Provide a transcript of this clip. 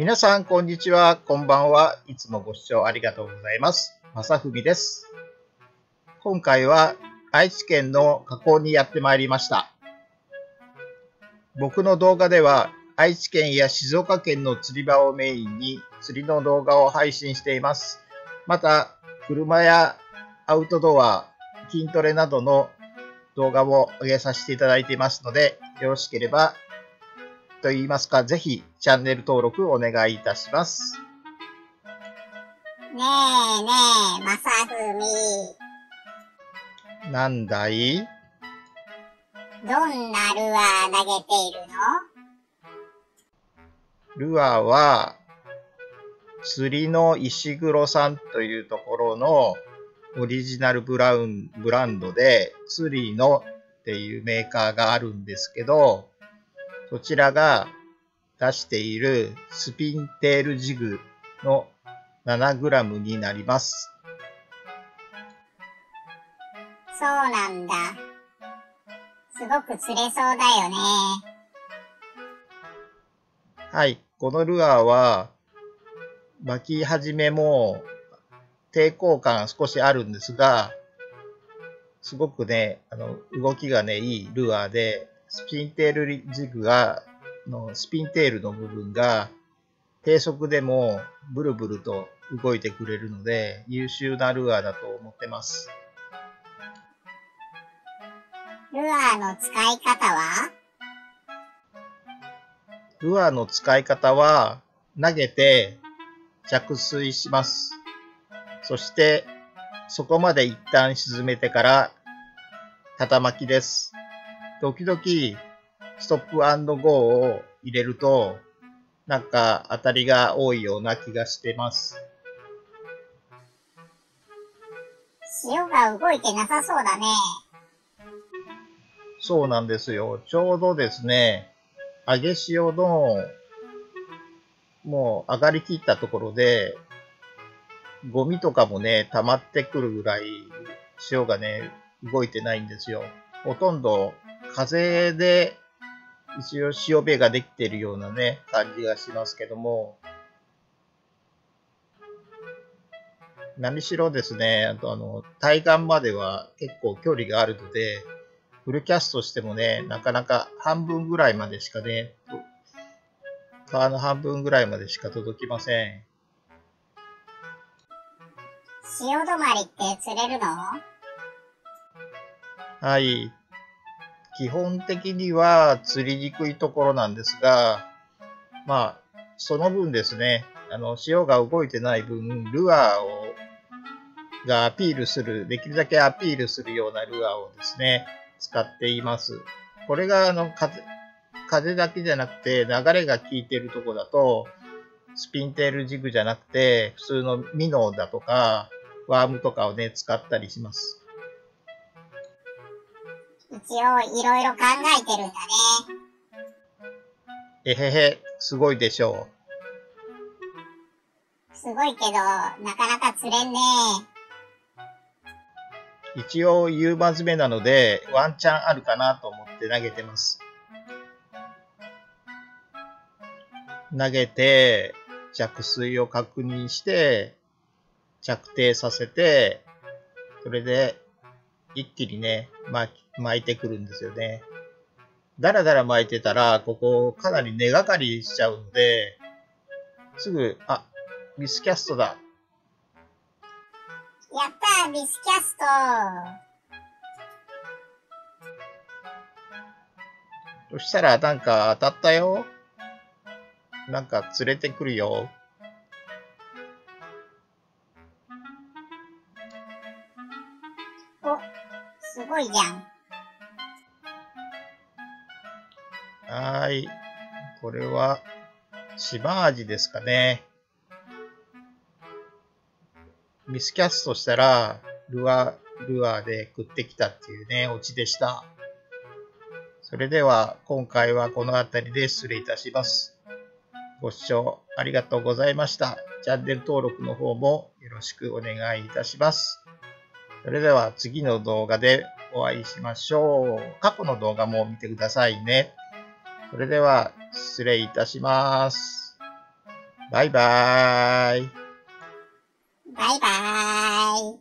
皆さん、こんにちは。こんばんは。いつもご視聴ありがとうございます。まさふみです。今回は愛知県の河口にやってまいりました。僕の動画では愛知県や静岡県の釣り場をメインに釣りの動画を配信しています。また、車やアウトドア、筋トレなどの動画を上げさせていただいていますので、よろしければと言いますか、ぜひチャンネル登録お願いいたします。ねえねえ、まさふみ。なんだい？どんなルアー投げているの？ルアーは、釣りの石黒さんというところのオリジナルブラウン、ブランドで、釣りのっていうメーカーがあるんですけど、そちらが出しているスピンテールジグの 7g になります。そうなんだ。すごく釣れそうだよね。はい。このルアーは、巻き始めも抵抗感少しあるんですが、すごくね、あの、動きがね、いいルアーで、スピンテールジグが、のスピンテールの部分が、低速でもブルブルと動いてくれるので、優秀なルアーだと思ってます。ルアーの使い方は？ルアーの使い方は、投げて着水します。そして、そこまで一旦沈めてから、畳巻きです。時々、ストップゴーを入れると、なんか当たりが多いような気がしてます。潮が動いてなさそうだね。そうなんですよ。ちょうどですね、上げ潮の、もう上がりきったところで、ゴミとかもね、溜まってくるぐらい、潮がね、動いてないんですよ。ほとんど風で、一応潮辺ができているようなね、感じがしますけども、何しろですね、あとあの、対岸までは結構距離があるので、フルキャストしてもね、なかなか半分ぐらいまでしかね、川の半分ぐらいまでしか届きません。潮止まりって釣れるの？はい。基本的には釣りにくいところなんですが、まあ、その分ですね、あの、潮が動いてない分、ルアーを、がアピールする、できるだけアピールするようなルアーをですね、使っています。これが、あの、風、風だけじゃなくて、流れが効いてるとこだと、スピンテールジグじゃなくて、普通のミノーだとか、ワームとかをね、使ったりします。一応いろいろ考えてるんだね。えへへ、すごいでしょすごいけど、なかなか釣れんね。う。一応、夕間詰めなので、ワンチャンあるかなと思って投げてます。投げて、着水を確認して、着底させて、それで、一気にね、巻き巻いてくるんですよね。だらだら巻いてたら、ここかなり根がかりしちゃうので、すぐ、あ、ミスキャストだ。やったー、ビスキャストそしたらなんか当たったよ。なんか連れてくるよ。お、すごいじゃん。はい。これは、島味ですかね。ミスキャストしたら、ルアー、ルアーで食ってきたっていうね、オチでした。それでは、今回はこの辺りで失礼いたします。ご視聴ありがとうございました。チャンネル登録の方もよろしくお願いいたします。それでは次の動画でお会いしましょう。過去の動画も見てくださいね。それでは、失礼いたします。バイバーイ。バイバーイ。